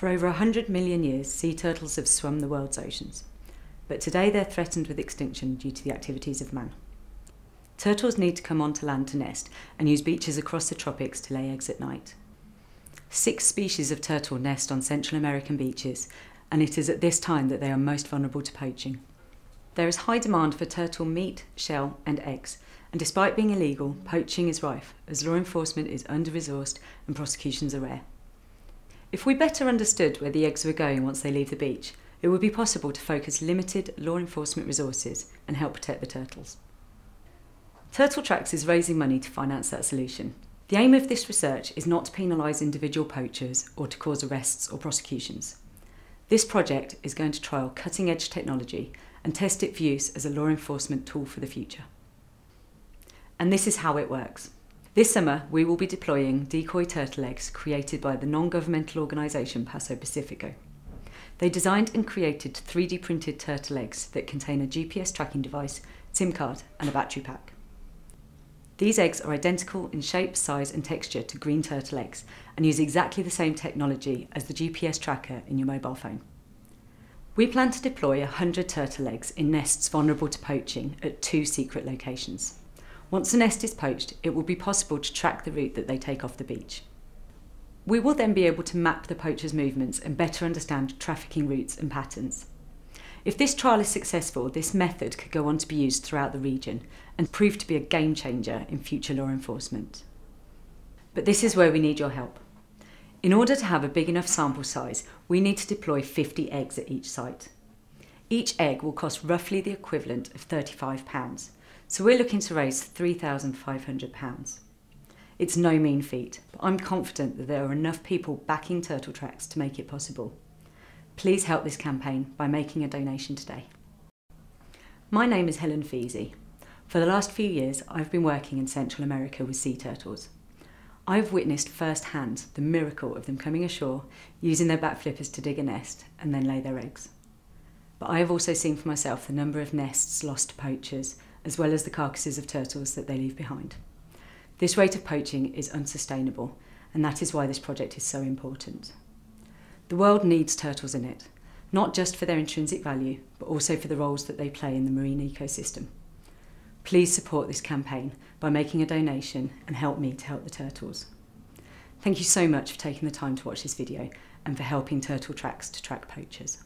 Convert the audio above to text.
For over 100 million years, sea turtles have swum the world's oceans. But today they're threatened with extinction due to the activities of man. Turtles need to come onto land to nest and use beaches across the tropics to lay eggs at night. Six species of turtle nest on Central American beaches, and it is at this time that they are most vulnerable to poaching. There is high demand for turtle meat, shell, and eggs, and despite being illegal, poaching is rife as law enforcement is under resourced and prosecutions are rare. If we better understood where the eggs were going once they leave the beach, it would be possible to focus limited law enforcement resources and help protect the turtles. Turtle Tracks is raising money to finance that solution. The aim of this research is not to penalise individual poachers or to cause arrests or prosecutions. This project is going to trial cutting edge technology and test it for use as a law enforcement tool for the future. And this is how it works. This summer, we will be deploying decoy turtle eggs created by the non-governmental organisation Paso Pacifico. They designed and created 3D printed turtle eggs that contain a GPS tracking device, SIM card and a battery pack. These eggs are identical in shape, size and texture to green turtle eggs and use exactly the same technology as the GPS tracker in your mobile phone. We plan to deploy 100 turtle eggs in nests vulnerable to poaching at two secret locations. Once the nest is poached, it will be possible to track the route that they take off the beach. We will then be able to map the poachers' movements and better understand trafficking routes and patterns. If this trial is successful, this method could go on to be used throughout the region and prove to be a game changer in future law enforcement. But this is where we need your help. In order to have a big enough sample size, we need to deploy 50 eggs at each site. Each egg will cost roughly the equivalent of £35, so we're looking to raise £3,500. It's no mean feat, but I'm confident that there are enough people backing Turtle Tracks to make it possible. Please help this campaign by making a donation today. My name is Helen Pheasey. For the last few years, I've been working in Central America with sea turtles. I've witnessed firsthand the miracle of them coming ashore, using their back flippers to dig a nest and then lay their eggs. But I have also seen for myself the number of nests lost to poachers as well as the carcasses of turtles that they leave behind. This rate of poaching is unsustainable, and that is why this project is so important. The world needs turtles in it, not just for their intrinsic value, but also for the roles that they play in the marine ecosystem. Please support this campaign by making a donation and help me to help the turtles. Thank you so much for taking the time to watch this video and for helping Turtle Tracks to track poachers.